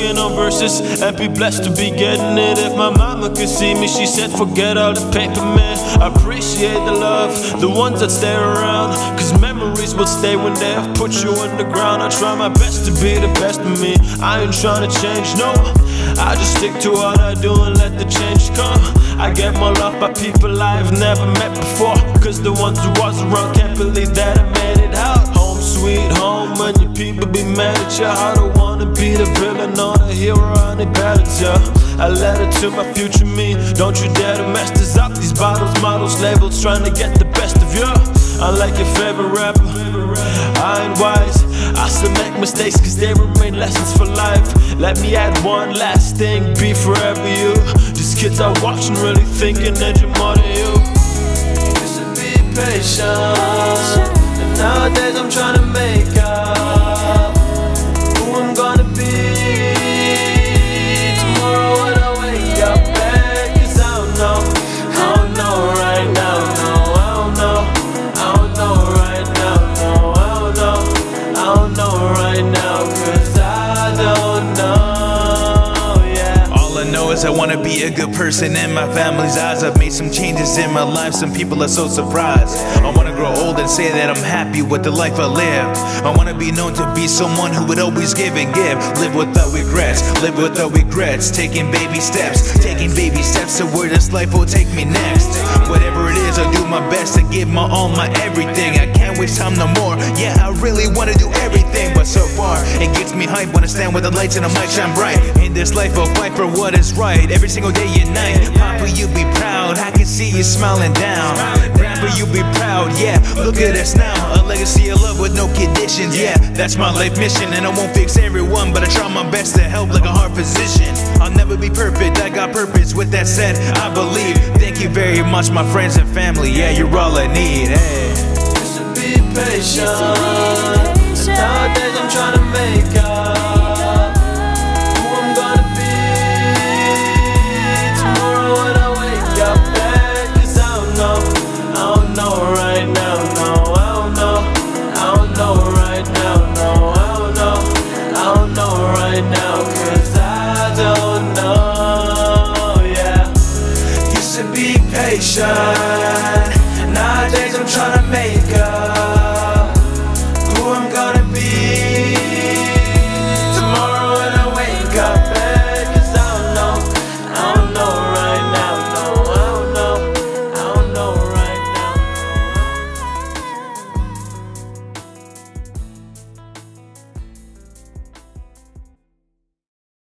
and be blessed to be getting it. If my mama could see me, she said, forget all the paper, man. I appreciate the love, the ones that stay around. Cause memories will stay when they have put you on the ground. I try my best to be the best of me. I ain't trying to change, no. I just stick to what I do and let the change come. I get more love by people I've never met before. Cause the ones who was around can't believe that I made it out. Home sweet home when your people be mad at you. I yeah. I let it to my future me. Don't you dare to mess this up. These bottles, models, labels, trying to get the best of you. Unlike your favorite rapper, I ain't wise. I still make mistakes cause they remain lessons for life. Let me add one last thing, be forever you. These kids are watching, really thinking that you're more than you. Know is I wanna be a good person in my family's eyes. I've made some changes in my life, some people are so surprised. I wanna grow old and say that I'm happy with the life I live. I wanna be known to be someone who would always give and give. Live without regrets, live without regrets. Taking baby steps, taking baby steps to where this life will take me next. Whatever it is, I'll do my best to give my all, my everything. I can't waste time no more. Yeah, I really wanna do everything, but so far it gets me hype when I stand with the lights and the mic shine bright. In this life, I'll fight for what is right every single day and night. Papa, you be proud. I can see you smiling down. Grandpa, you be proud. Yeah, look at us now. A legacy of love with no conditions. Yeah, that's my life mission, and I won't fix everyone, but I try my best to help like a hard physician. I'll never be perfect. I got purpose. With that said, I believe. Thank you very much, my friends and family. Yeah, you're all I need. Hey. to be patient. Nowadays I'm trying to make up.